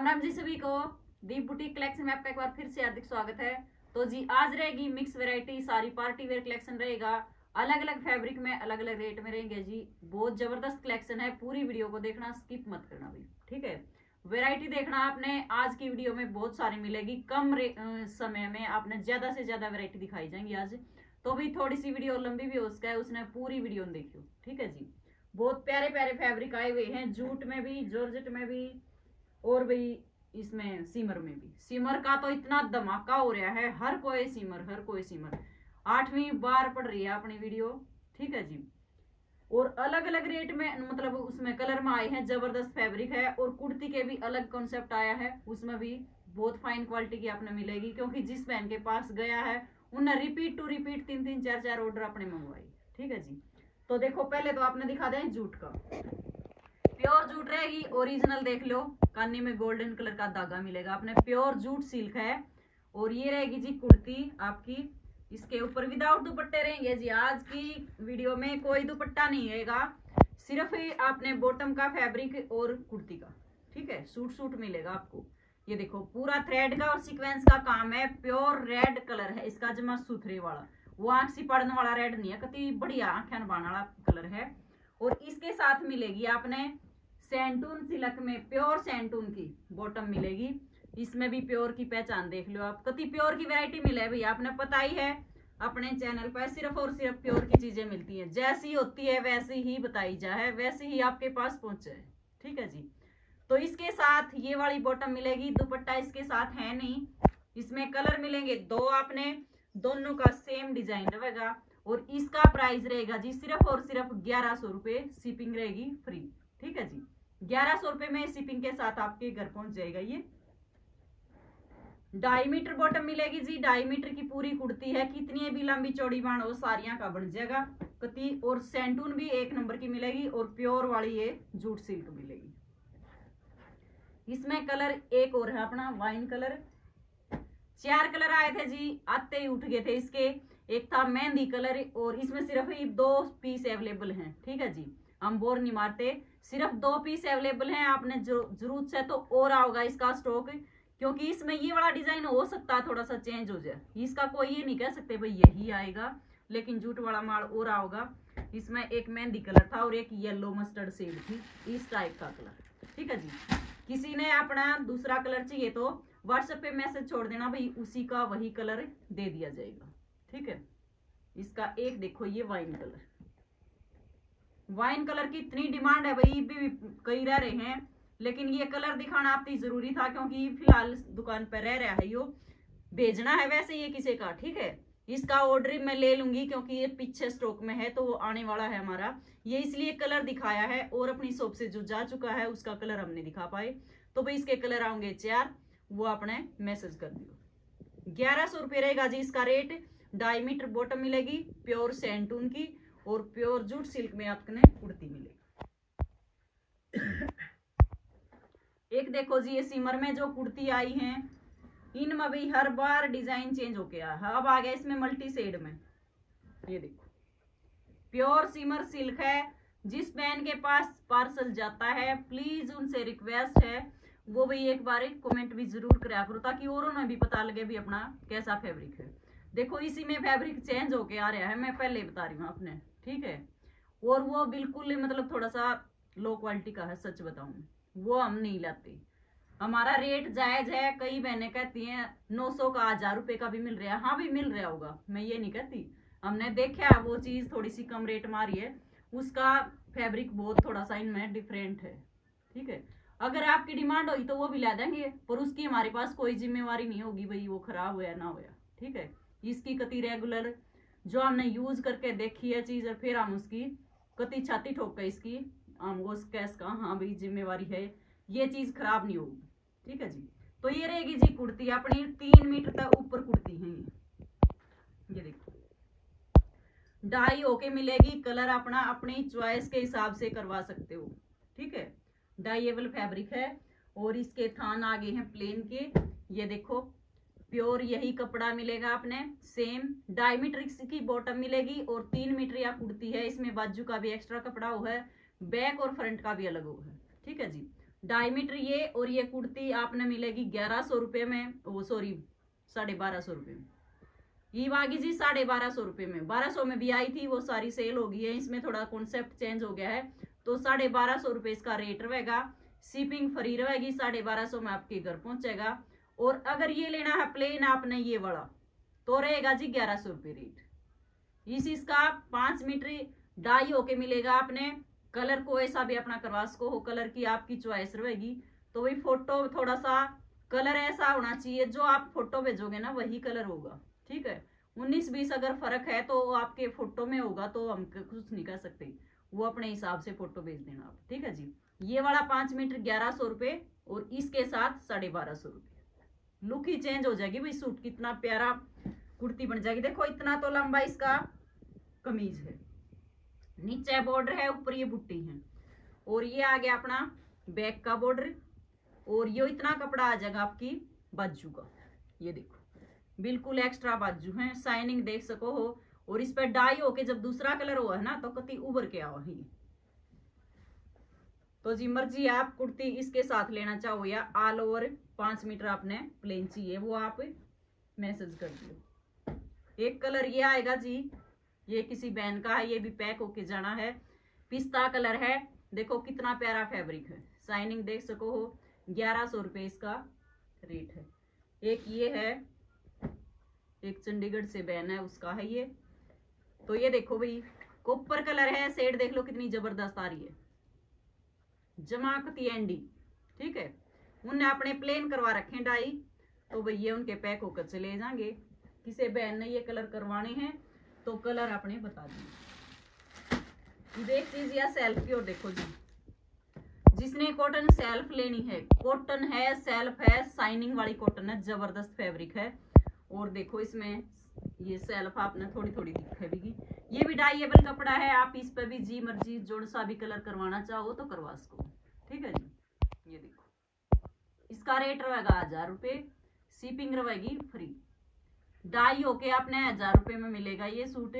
राम राम जी सभी को दीप boutique collection में आपका एक बार फिर से हार्दिक स्वागत है। तो जी, आज रहेगी मिक्स वैरायटी सारी पार्टी वेयर कलेक्शन रहेगा। अलग अलग फैब्रिक में अलग अलग रेट में रहेंगे जी। बहुत ज़बरदस्त कलेक्शन है, पूरी वीडियो को देखना स्किप मत करना भाई। ठीक है? वैरायटी देखना आपने, आज की वीडियो में बहुत सारी मिलेगी। कम समय में आपने ज़्यादा से ज़्यादा वेरायटी दिखाई जाएँगी आज। तो भी थोड़ी सी वीडियो लंबी भी हो सका है, उसने पूरी वीडियो देखियो ठीक है जी? बहुत प्यारे प्यारे फैब्रिक आए हुए हैं, जूट में भी, जॉर्जेट में भी और भाई इसमें सीमर में भी। सीमर का तो इतना धमाका हो रहा है, हर कोई सीमर, हर कोई सीमर। आठवीं बार पढ़ रही है अपनी वीडियो, ठीक है जी? और अलग अलग रेट में मतलब उसमें कलर में आए हैं, ज़बरदस्त फैब्रिक है, और कुर्ती के भी अलग कॉन्सेप्ट आया है, उसमें भी बहुत फाइन क्वालिटी की आपने मिलेगी, क्योंकि जिस बहन के पास गया है उन्हें रिपीट टू रिपीट तीन तीन चार चार ऑर्डर अपने मंगवाई, ठीक है जी? तो देखो, पहले तो आपने दिखा दें जूट का। प्योर जूट रहेगी ओरिजिनल देख लो। कानी में गोल्डन कलर का धागा मिलेगा। आपने प्योर जूट सिल्क है। और ये रहेगी जी कुर्ती आपकी। इसके ऊपर विदाउट दुपट्टे रहेंगे जी। आज की वीडियो में कोई दुपट्टा नहीं रहेगा। सिर्फ़ आपने बॉटम का फैब्रिक और कुर्ती का। ठीक है? सूट सूट मिलेगा आपको। ये देखो, पूरा थ्रेड का और सीक्वेंस का काम है। प्योर रेड कलर है। इसका जमा सुथरे वाला। वो आँख सी पड़ने वाला रेड नहीं है। कति बढ़िया आँखें वाला कलर है। और इसके साथ मिलेगी आपने सेंटून सिलक में प्योर सेंटून की बॉटम मिलेगी। इसमें भी प्योर की पहचान देख लो आप। कति प्योर की वैरायटी मिले भैया, आपने पता ही है। अपने चैनल पर सिर्फ़ और सिर्फ़ प्योर की चीज़ें मिलती हैं। जैसी होती है, वैसी ही बताई जाए वैसे ही आपके पास पहुँचे ठीक है जी? तो इसके साथ ये वाली बॉटम मिलेगी। दुपट्टा इसके साथ है नहीं। इसमें कलर मिलेंगे दो आपने। दोनों का सेम डिज़ाइन रहेगा। और इसका प्राइस रहेगा जी सिर्फ़ और सिर्फ़ ग्यारह सौ रुपए। शिपिंग रहेगी फ्री ठीक है जी? ग्यारह सौ रुपए में शिपिंग के साथ आपके घर पहुँच जाएगा ये। ढाई मीटर बॉटम मिलेगी जी। ढाई मीटर की पूरी कुर्ती है, कितनी भी लंबी चौड़ी बाण हो सारिया का बन जाएगा। कति और सेंटून भी एक नंबर की मिलेगी और प्योर वाली ये जूट सिल्क मिलेगी। इसमें कलर एक और है अपना वाइन कलर चार कलर आए थे जी, आते ही उठ गए थे इसके। एक था मेहंदी कलर और इसमें सिर्फ़ ही दो पीस अवेलेबल हैं, ठीक है जी। हम बोर नहीं मारते। सिर्फ़ दो पीस अवेलेबल हैं, आपने ज़रूरत से तो और आओगा इसका स्टॉक क्योंकि इसमें ये वाला डिज़ाइन हो सकता है थोड़ा सा चेंज हो जाए। इसका कोई ये नहीं कह सकते भाई, यही आएगा, लेकिन जूट वाला माल और आओगा। इसमें एक मेहंदी कलर था और एक येलो मस्टर्ड सेड थी, इस टाइप का कलर। ठीक है जी? किसी ने अपना दूसरा कलर चाहिए तो व्हाट्सएप पे मैसेज छोड़ देना भाई, उसी का वही कलर दे दिया जाएगा। ठीक है? इसका एक देखो, ये वाइन कलर वाइन कलर की इतनी डिमांड है भाई, भी कई रह रहे हैं। लेकिन ये कलर दिखाना आपकी ज़रूरी था क्योंकि फ़िलहाल दुकान पर रह रहा है यो। भेजना है वैसे ये किसी का, ठीक है? इसका ऑर्डर मैं ले लूँगी क्योंकि ये पीछे स्टॉक में है तो वो आने वाला है हमारा। ये इसलिए कलर दिखाया है और अपनी शॉप से जो जा चुका है, उसका कलर हमने दिखा पाए। तो भाई इसके कलर आएँगे चार, वो आपने मैसेज कर दियो। ग्यारह सौ रुपये रहेगा जी इसका रेट ढाई मीटर बॉटम मिलेगी प्योर सेंटून की। और प्योर जूट सिल्क में आपने कुर्ती मिलेगी। एक देखो जी, ये सिमर में जो कुर्ती आई है इनमें भी हर बार डिज़ाइन चेंज हो गया है अब आ गया इसमें मल्टी सेड में। ये देखो। प्योर सिमर सिल्क है, जिस बहन के पास पार्सल जाता है प्लीज़ उनसे रिक्वेस्ट है, वो भी एक बार कमेंट भी ज़रूर कराया करो, ताकि और भी पता लगे भी अपना कैसा फैब्रिक है। देखो, इसी में फैब्रिक चेंज होके आ रहा है, मैं पहले बता रही हूँ अपने ठीक है? और वो बिल्कुल मतलब थोड़ा सा लो क्वालिटी का है, सच बताऊँ। वो हम नहीं लाते। हमारा रेट जायज़ है, कई बहने कहती हैं 900 का, हज़ार रुपए का भी मिल रहा है। हाँ भी मिल रहा होगा, मैं ये नहीं कहती। हमने देखा वो चीज़ थोड़ी सी कम रेट मारी है। उसका फैब्रिक बहुत थोड़ा सा इनमें डिफरेंट है। ठीक है? अगर आपकी डिमांड हुई तो वो भी ला देंगे, पर उसकी हमारे पास कोई जिम्मेवारी नहीं होगी, भाई, वो खराब हुआ ना हुआ ठीक है? इसकी कति रेगुलर जो हमने यूज़ करके देखी है चीज़, और फिर हम उसकी कति छाती ठोक के इसकी, हम वो कैस का हाँ भाई, जिम्मेवारी है, ये चीज़ खराब नहीं होगी, ठीक है जी? तो ये रहेगी जी कुर्ती, अपनी तीन मीटर तक ऊपर कुर्ती है ये। देखो। डाई होके मिलेगी कलर अपना, अपनी चॉइस के हिसाब से करवा सकते हो, ठीक है? डाइएबल फैब्रिक है, और इसके थान आगे हैं प्लेन के, ये देखो। प्योर यही कपड़ा मिलेगा आपने सेम डायमीट्रिक्स की बॉटम मिलेगी और तीन मीटर या कुर्ती है, इसमें बाजू का भी एक्स्ट्रा कपड़ा हुआ है बैक और फ्रंट का भी अलग हुआ है, ठीक है जी? ढाई मीटर ये और ये कुर्ती आपने मिलेगी ग्यारह सौ रुपये में, वो सॉरी साढ़े बारह सौ रुपये में। ये वागी जी साढ़े बारह सौ रुपये में, बारह सौ में भी आई थी, वो सारी सेल हो गई है, इसमें थोड़ा कॉन्सेप्ट चेंज हो गया है तो साढ़े बारह सौ रुपये इसका रेट रहेगा शिपिंग फ्री रहेगी, साढ़े बारह सौ में आपके घर पहुंचेगा। और अगर ये लेना है प्लेन आपने ये वाला तो रहेगा जी ग्यारह सौ रुपये रेट इस इसका पाँच मीटर डाई होके मिलेगा आपने। कलर को ऐसा भी अपना करवा सको हो कलर की आपकी चॉइस रहेगी। तो वही फ़ोटो थोड़ा सा कलर ऐसा होना चाहिए, जो आप फ़ोटो भेजोगे ना, वही कलर होगा। ठीक है? उन्नीस बीस अगर फ़र्क है तो आपके फ़ोटो में होगा तो हम कुछ नहीं कर सकते। वो अपने हिसाब से फ़ोटो भेज देना आप। ठीक है जी? ये वाला पाँच मीटर ग्यारह सौ रुपये, और इसके साथ साढ़े बारह सौ रुपये। लुक ही चेंज हो जाएगी भाई सूट कितना प्यारा कुर्ती बन जाएगी। देखो, इतना तो लंबा इसका कमीज है। नीचे बॉर्डर है, ऊपर ये बुट्टी है। और ये आ गया अपना बैक का बॉर्डर और ये इतना कपड़ा आ जाएगा आपकी बाजू का। ये देखो, बिल्कुल एक्स्ट्रा बाजू है। साइनिंग देख सको हो। और इस पर डाई होके जब दूसरा कलर हुआ है ना तो कति उभर के आओ ये तो जी मर्ज़ी आप कुर्ती इसके साथ लेना चाहो या ऑल ओवर पाँच मीटर आपने प्लेन चाहिए, वो आप मैसेज कर दियो। एक कलर ये आएगा जी, ये किसी बहन का है, ये भी पैक होके जाना है। पिस्ता कलर है, देखो कितना प्यारा फैब्रिक है। साइनिंग देख सको हो, ग्यारह सौ रुपये इसका रेट है। एक ये है, एक चंडीगढ़ से बहन है, उसका है ये। तो ये देखो भाई कोपर कलर है सेट देख लो कितनी ज़बरदस्त आ रही है। जमाकती एंडी ठीक है? उनने अपने प्लेन करवा रखे डाई। तो भाई ये उनके पैक होकर चले जाएँगे। किसी बहन ने ये कलर करवाने हैं तो कलर आपने बता दिए देख लीजिए सेल्फ की और देखो जी। जिसने कॉटन सेल्फ लेनी है कॉटन है सेल्फ है साइनिंग वाली कॉटन है, ज़बरदस्त फैब्रिक है। और देखो इसमें ये सेल्फ आपने थोड़ी थोड़ी दिखेगी ये भी डाइएबल कपड़ा है, आप इस पर भी जी मर्ज़ी, जोड़ सा भी कलर करवाना चाहो तो करवा सको। ठीक है जी? ये देखो। इसका रेट रहेगा हज़ार रुपये शिपिंग रहेगी फ्री डाई होके आपने हज़ार रुपये में मिलेगा ये सूट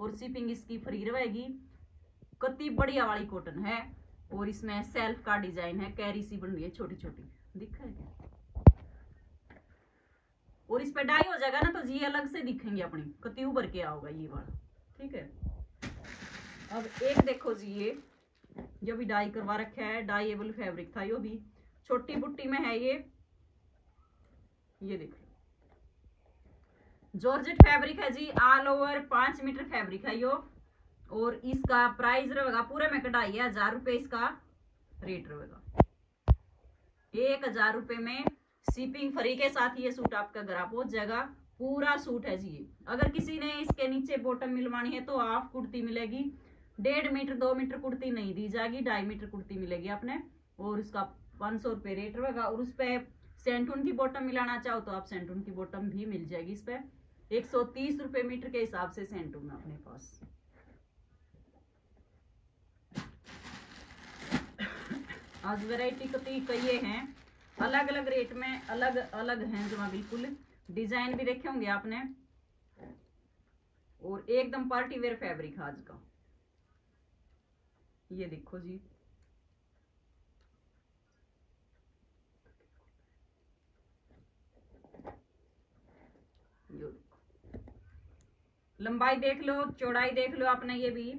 और शिपिंग इसकी फ्री रहेगी। कति बढ़िया वाली कॉटन है, और इसमें सेल्फ का डिज़ाइन है कैरी सी बन रही है छोटी छोटी दिख है क्या? और इस पे डाई हो जाएगा ना तो जी अलग से दिखेंगे अपनी। कति उभर के आओगा ये वाला। ठीक है? अब एक देखो जी ये जो भी डाई करवा रखा है डाइएबल फैब्रिक था, यो भी। छोटी बुट्टी में है ये। ये देख जॉर्जेट फैब्रिक है जी ऑल ओवर पाँच मीटर फैब्रिक है यो। और इसका प्राइस रहेगा, पूरे में कटाई है, हज़ार रुपए इसका रेट रहेगा। एक हज़ार रुपए में शिपिंग फ्री के साथ ये सूट आपका घर पहुँच जाएगा। पूरा सूट है जी अगर किसी ने इसके नीचे बॉटम मिलवानी है तो हाफ़ कुर्ती मिलेगी। डेढ़ मीटर, दो मीटर कुर्ती नहीं दी जाएगी, ढाई मीटर कुर्ती मिलेगी आपने। और उसका पाँच सौ रुपये रेट रहेगा और उस पर सेंटून की बॉटम मिलाना चाहो तो आप सेंटून की बॉटम भी मिल जाएगी इस पर एक सौ तीस रुपये मीटर के हिसाब से सेंटून अपने पास। आज वेराइटी कती कई हैं। अलग अलग रेट में अलग अलग हैं जो बिल्कुल। डिज़ाइन भी देखे होंगे आपने। और एकदम पार्टी वेयर फैब्रिक आज का। ये देखो जी। लंबाई देख लो, चौड़ाई देख लो आपने ये भी।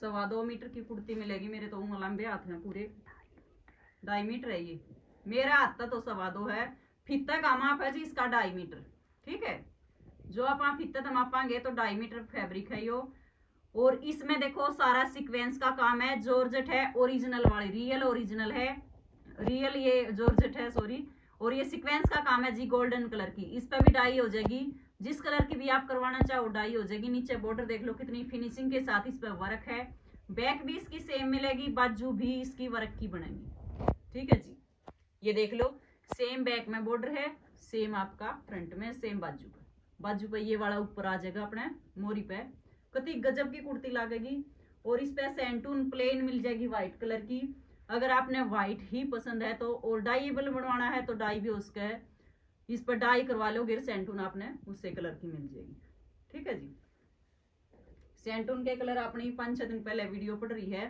सवा दो मीटर की कुर्ती मिलेगी मेरे तो लंबे हाथ हैं पूरे। ढाई मीटर है ये। मेरा हाथ तो सवा दो है। फीता का माप है जी इसका ढाई मीटर। ठीक है? जो आप फीता मापांगे तो ढाई मीटर फैब्रिक है यो। और इसमें देखो सारा सीक्वेंस का काम है। जॉर्जेट है ओरिजिनल वाली रियल ओरिजिनल है। रियल ये जॉर्जेट है सॉरी और ये सीक्वेंस का काम है जी गोल्डन कलर की। इस पर भी डाई हो जाएगी। जिस कलर की भी आप करवाना चाहो डाई हो जाएगी। नीचे बॉर्डर देख लो कितनी फिनिशिंग के साथ इस पर वर्क है। बैक भी इसकी सेम मिलेगी बाजू भी इसकी वर्क की बनेगी। ठीक है जी? ये देख लो सेम बैक में बॉर्डर है सेम आपका फ्रंट में सेम बाजू पर बाजू पर ये वाला ऊपर आ जाएगा अपने मोरी पे। कति गजब की कुर्ती लागेगी। और इस पे सेंटून प्लेन मिल जाएगी व्हाइट कलर की। अगर आपने व्हाइट ही पसंद है तो और डाइएबल बनवाना है तो डाई भी उसका है इस पर डाई करवा लोगे सेंटून आपने, उससे कलर की मिल जाएगी। ठीक है जी? सेंटून के कलर अपनी पाँच छह दिन पहले वीडियो पड़ रही है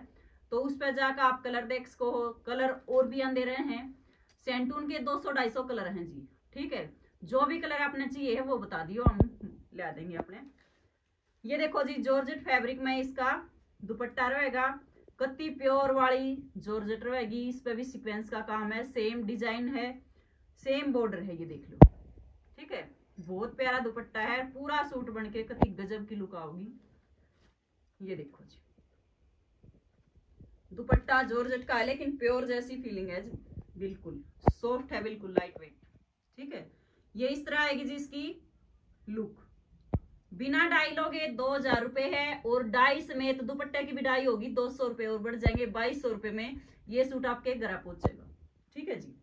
तो उस पर जाकर आप कलर देख सको कलर और भी दे रहे हैं। सेंटून के 200 250 कलर हैं जी। ठीक है? जो भी कलर आपने चाहिए है, वो बता दियो, हम ला देंगे अपने। ये देखो जी जॉर्जेट फैब्रिक में इसका दुपट्टा रहेगा। कत्ती प्योर वाली जॉर्जेट रहेगी। इस पे भी सीक्वेंस का काम है। सेम डिज़ाइन है। सेम बॉर्डर है, ये देख लो। ठीक है? बहुत प्यारा दुपट्टा है। पूरा सूट बन के कति गजब की लुक आओगी। ये देखो जी। दुपट्टा जॉर्जेट का है, लेकिन प्योर जैसी फीलिंग है जी। बिल्कुल। सॉफ्ट है, बिल्कुल लाइट वेट ठीक है? ये इस तरह आएगी जी इसकी लुक बिना डाई लोगे दो हज़ार रुपए है और डाई समेत दुपट्टे की भी डाई होगी दो सौ रुपए और बढ़ जाएँगे बाईस सौ रुपए में। ये सूट आपके घर पहुंचेगा ठीक है जी?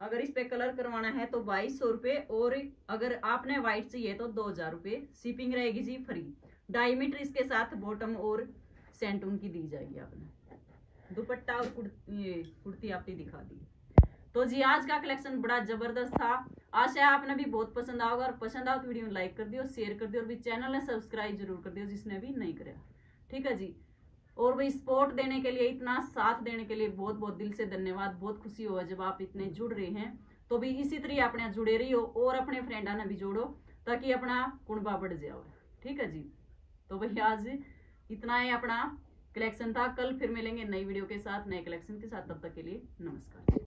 अगर इस पे कलर करवाना है तो बाईस सौ रुपए और अगर आपने व्हाइट चाहिए तो दो हज़ार रुपए। शिपिंग रहेगी जी फ्री डाई मीटर इसके साथ बॉटम और सेंटून की दी जाएगी आपने। दुपट्टा और कुर्ती आपने दिखा दी। तो जी, आज का कलेक्शन बड़ा ज़बरदस्त था। आशा है आपने भी बहुत पसंद आओगे और पसंद आओ तो वीडियो लाइक कर दियो शेयर कर दियो और भी चैनल ने सब्सक्राइब ज़रूर कर दियो जिसने भी नहीं कराया ठीक है जी? और भाई सपोर्ट देने के लिए, इतना साथ देने के लिए बहुत बहुत दिल से धन्यवाद। बहुत खुशी हुआ जब आप इतने जुड़ रहे हैं। तो भी इसी तरह अपने जुड़े रही हो और अपने फ्रेंडा ने भी जोड़ो ताकि अपना कुणबा बढ़ जाओ। ठीक है जी? तो भाई, आज इतना ही अपना कलेक्शन था। कल फिर मिलेंगे नई वीडियो के साथ, नए कलेक्शन के साथ। तब तक के लिए नमस्कार।